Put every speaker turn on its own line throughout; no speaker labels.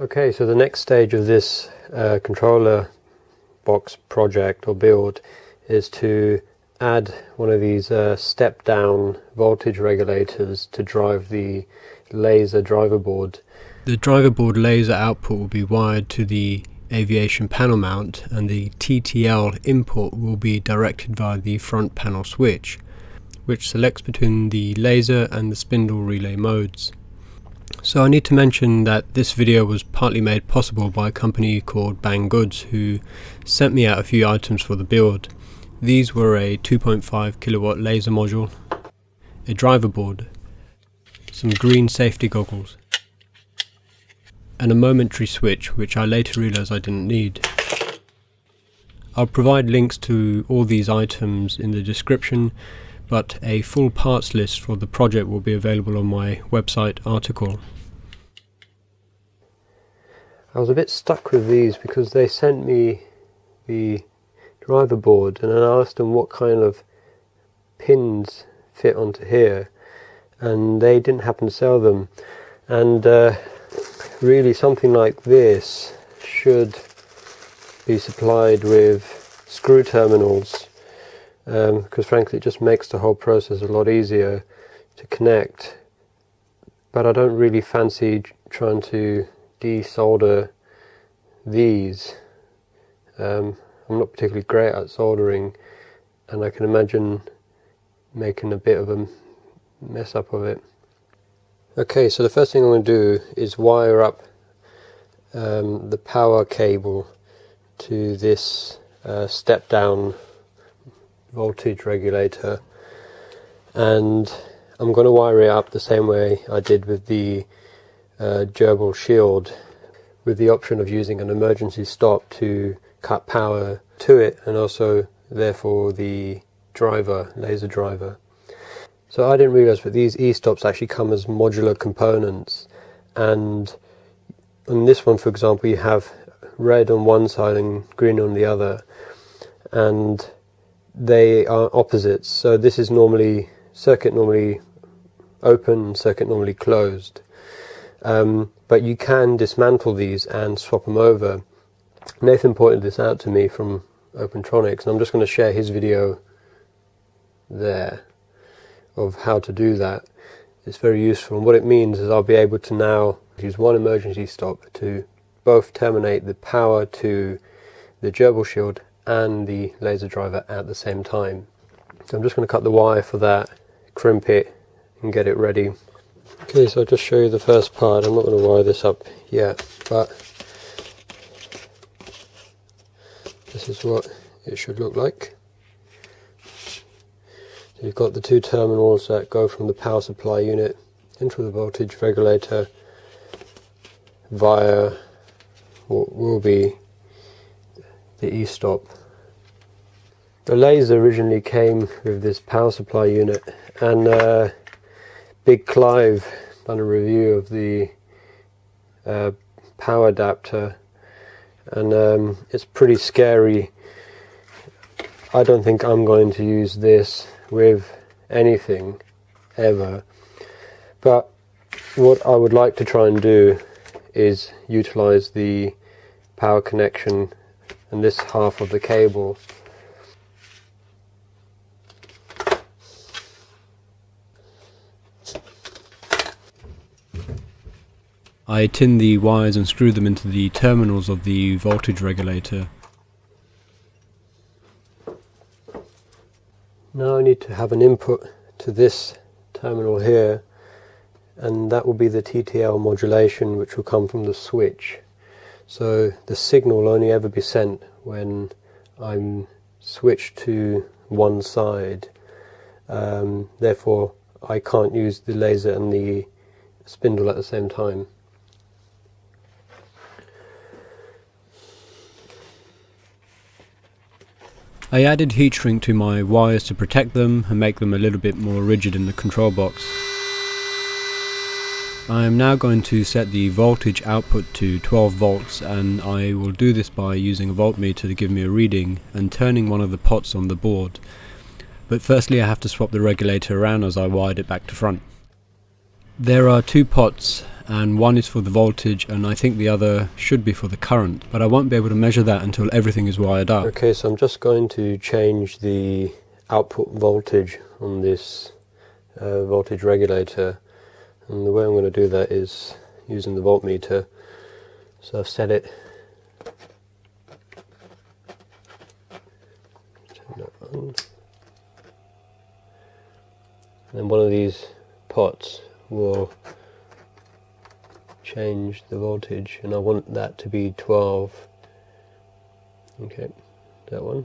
Okay, so the next stage of this uh, controller box project or build is to add one of these uh, step down voltage regulators to drive the laser driver board. The driver board laser output will be wired to the aviation panel mount and the TTL input will be directed via the front panel switch which selects between the laser and the spindle relay modes. So I need to mention that this video was partly made possible by a company called Banggoods who sent me out a few items for the build. These were a 2.5 kilowatt laser module, a driver board, some green safety goggles, and a momentary switch which I later realised I didn't need. I'll provide links to all these items in the description but a full parts list for the project will be available on my website article. I was a bit stuck with these because they sent me the driver board and I asked them what kind of pins fit onto here and they didn't happen to sell them and uh, really something like this should be supplied with screw terminals because um, frankly it just makes the whole process a lot easier to connect. But I don't really fancy trying to desolder these. Um, I'm not particularly great at soldering and I can imagine making a bit of a mess up of it. Okay so the first thing I'm going to do is wire up um, the power cable to this uh, step down voltage regulator. And I'm going to wire it up the same way I did with the uh, GRBL shield with the option of using an emergency stop to cut power to it and also therefore the driver, laser driver. So I didn't realize but these e-stops actually come as modular components. And on this one for example you have red on one side and green on the other. And they are opposites. So this is normally circuit normally open, circuit normally closed. Um, but you can dismantle these and swap them over. Nathan pointed this out to me from Opentronics, and I'm just going to share his video there of how to do that. It's very useful, and what it means is I'll be able to now use one emergency stop to both terminate the power to the GRBL shield and the laser driver at the same time. So I'm just going to cut the wire for that, crimp it and get it ready. Okay, so I'll just show you the first part. I'm not going to wire this up yet, but this is what it should look like. So you've got the two terminals that go from the power supply unit into the voltage regulator via what will be the e-stop. The laser originally came with this power supply unit and uh, Big Clive done a review of the uh, power adapter and um, it's pretty scary. I don't think I'm going to use this with anything ever but what I would like to try and do is utilize the power connection and this half of the cable I tin the wires and screw them into the terminals of the voltage regulator. Now I need to have an input to this terminal here and that will be the TTL modulation which will come from the switch. So the signal will only ever be sent when I'm switched to one side. Um, therefore, I can't use the laser and the spindle at the same time. I added heat shrink to my wires to protect them and make them a little bit more rigid in the control box. I am now going to set the voltage output to 12 volts and I will do this by using a voltmeter to give me a reading and turning one of the pots on the board. But firstly I have to swap the regulator around as I wired it back to front. There are two pots
and one is for the voltage and I think the other should be for the current but I won't be able to measure that until everything is wired up.
Okay so I'm just going to change the output voltage on this uh, voltage regulator and the way I'm going to do that is using the voltmeter so I've set it. Turn that on. And then one of these pots will change the voltage and I want that to be 12 okay that one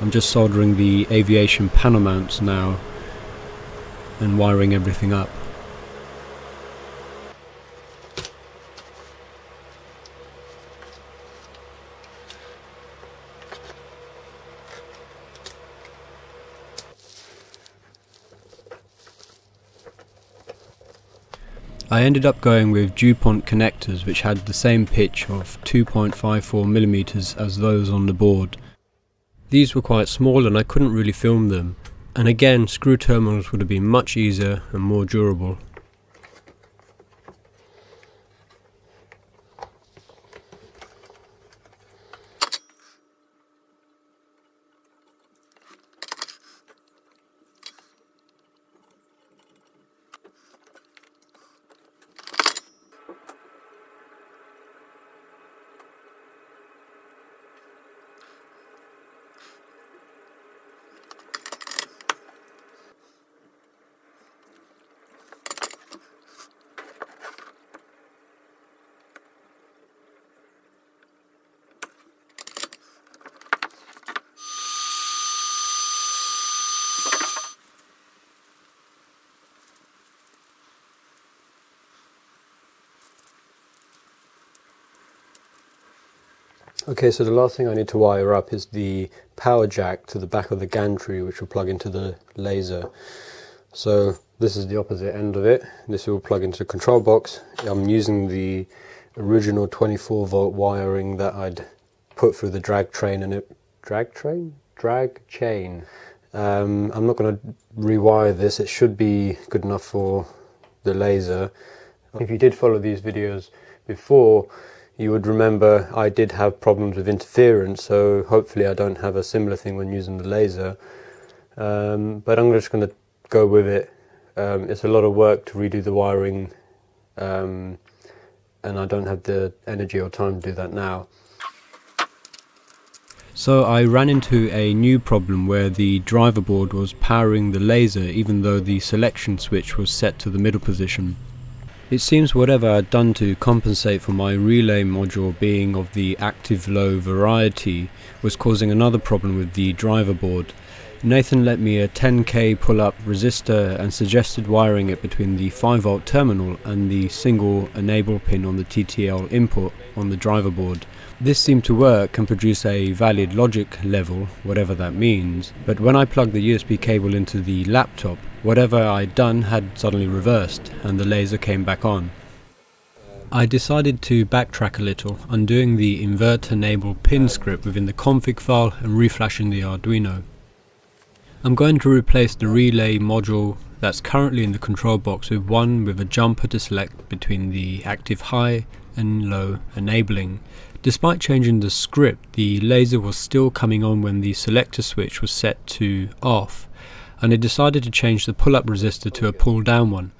I'm just soldering the aviation panel mounts now and wiring everything up. I ended up going with DuPont connectors which had the same pitch of 2.54mm as those on the board. These were quite small and I couldn't really film them, and again screw terminals would have been much easier and more durable.
Okay, so the last thing I need to wire up is the power jack to the back of the gantry, which will plug into the laser. So this is the opposite end of it. This will plug into the control box. I'm using the original 24 volt wiring that I'd put through the drag train and it drag train drag chain. Um, I'm not going to rewire this. It should be good enough for the laser. If you did follow these videos before, you would remember I did have problems with interference, so hopefully I don't have a similar thing when using the laser. Um, but I'm just going to go with it. Um, it's a lot of work to redo the wiring, um, and I don't have the energy or time to do that now.
So I ran into a new problem where the driver board was powering the laser even though the selection switch was set to the middle position. It seems whatever I'd done to compensate for my relay module being of the active low variety was causing another problem with the driver board. Nathan lent me a 10k pull-up resistor and suggested wiring it between the 5V terminal and the single enable pin on the TTL input on the driver board. This seemed to work and produce a valid logic level, whatever that means, but when I plugged the USB cable into the laptop, whatever I'd done had suddenly reversed and the laser came back on. I decided to backtrack a little, undoing the invert enable pin script within the config file and reflashing the Arduino. I'm going to replace the relay module that's currently in the control box with one with a jumper to select between the active high and low enabling Despite changing the script, the laser was still coming on when the selector switch was set to off, and it decided to change the pull-up resistor to a pull-down one.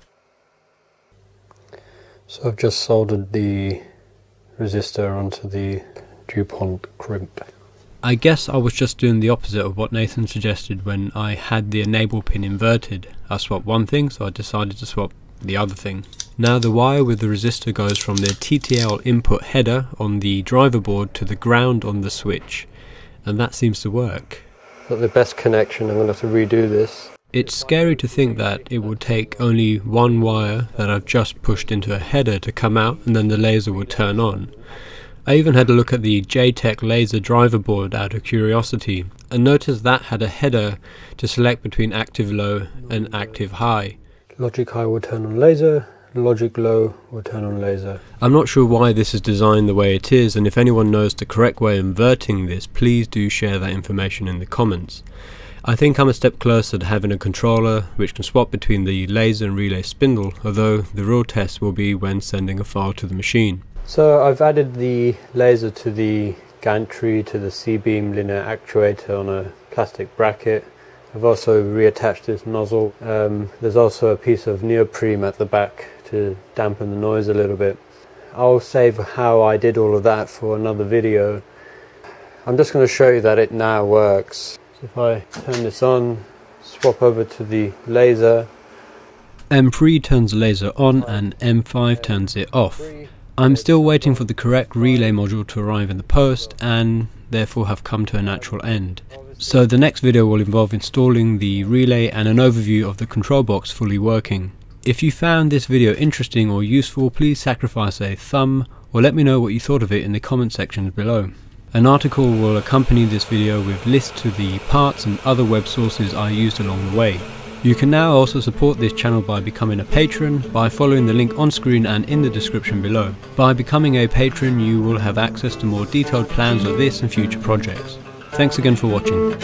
So I've just soldered the resistor onto the DuPont crimp.
I guess I was just doing the opposite of what Nathan suggested when I had the enable pin inverted. I swapped one thing, so I decided to swap the other thing. Now the wire with the resistor goes from the TTL input header on the driver board to the ground on the switch and that seems to work.
Not the best connection, I'm going to have to redo this.
It's scary to think that it will take only one wire that I've just pushed into a header to come out and then the laser would turn on. I even had a look at the J Tech laser driver board out of curiosity and noticed that had a header to select between active low and active high.
Logic high will turn on laser logic low or turn on laser.
I'm not sure why this is designed the way it is and if anyone knows the correct way of inverting this please do share that information in the comments. I think I'm a step closer to having a controller which can swap between the laser and relay spindle although the real test will be when sending a file to the machine.
So I've added the laser to the gantry to the C-beam linear actuator on a plastic bracket I've also reattached this nozzle. Um, there's also a piece of neoprene at the back to dampen the noise a little bit. I'll save how I did all of that for another video. I'm just going to show you that it now works. So if I turn this on, swap over to the laser.
M3 turns the laser on and M5 turns it off. I'm still waiting for the correct relay module to arrive in the post and therefore have come to a natural end. So the next video will involve installing the relay and an overview of the control box fully working. If you found this video interesting or useful please sacrifice a thumb or let me know what you thought of it in the comment sections below. An article will accompany this video with lists to the parts and other web sources I used along the way. You can now also support this channel by becoming a patron by following the link on screen and in the description below. By becoming a patron you will have access to more detailed plans of this and future projects. Thanks again for watching.